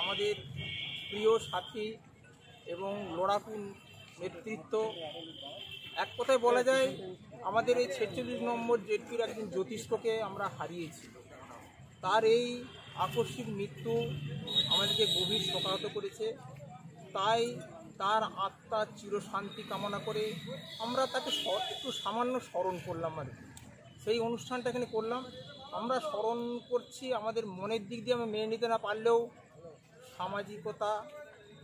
আমাদের প্রিয় সাথী এবং লড়াকু নেতৃত্ব। এক কথায় বলা যায়, আমাদের এই ছেচল্লিশ নম্বর জেটপির একজন জ্যোতিষ্ককে আমরা হারিয়েছি। তার এই আকস্মিক মৃত্যু আমাদেরকে গভীর শোকাহত করেছে। তাই তার আত্মার চিরশান্তি কামনা করে আমরা তাকে একটু সামান্য স্মরণ করলাম আর সেই অনুষ্ঠানটা এখানে করলাম। আমরা স্মরণ করছি, আমাদের মনের দিক দিয়ে আমরা মেনে নিতে না পারলেও সামাজিকতা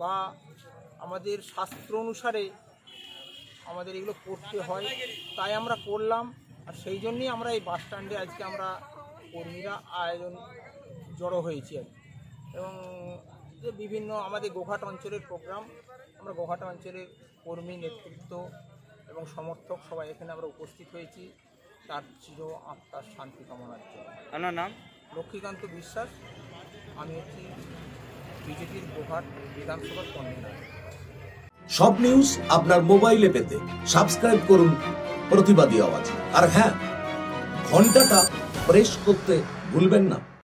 বা আমাদের শাস্ত্র অনুসারে আমাদের এগুলো করতে হয়। তাই আমরা করলাম আর সেই জন্যই আমরা এই বাস স্ট্যান্ডে আজকে আমরা কর্মীরা আয়োজন জড়ো হয়েছি আর এবং যে বিভিন্ন আমাদের গোঘাট অঞ্চলের প্রোগ্রাম আমরা গোঘাট অঞ্চলের কর্মী নেতৃত্ব এবং সমর্থক সবাই এখানে আমরা উপস্থিত হয়েছি। তার চির আত্মার শান্তি কামনার জন্য। আপনার নাম? লক্ষ্মীকান্ত বিশ্বাস। আমি হচ্ছি বিজেপির প্রভাব বিধানসভার কনভেনার। সব নিউজ আপনার মোবাইলে পেতে সাবস্ক্রাইব করুন প্রতিবাদী আওয়াজ। আর হ্যাঁ ঘন্টাটা প্রেস করতে ভুলবেন না।